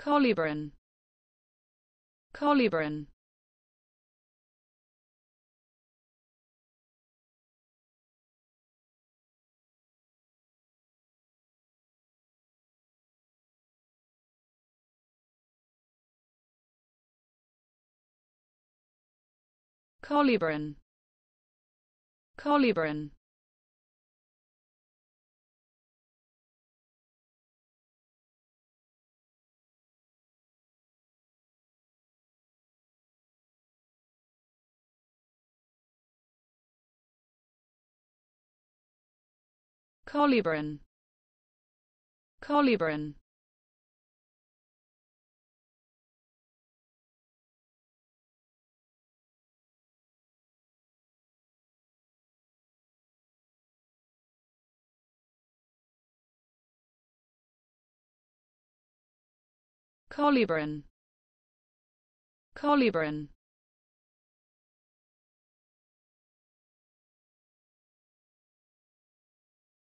Colibran. Colibran. Colibran. Colibran. Colibran. Colibran. Colibran. Colibran.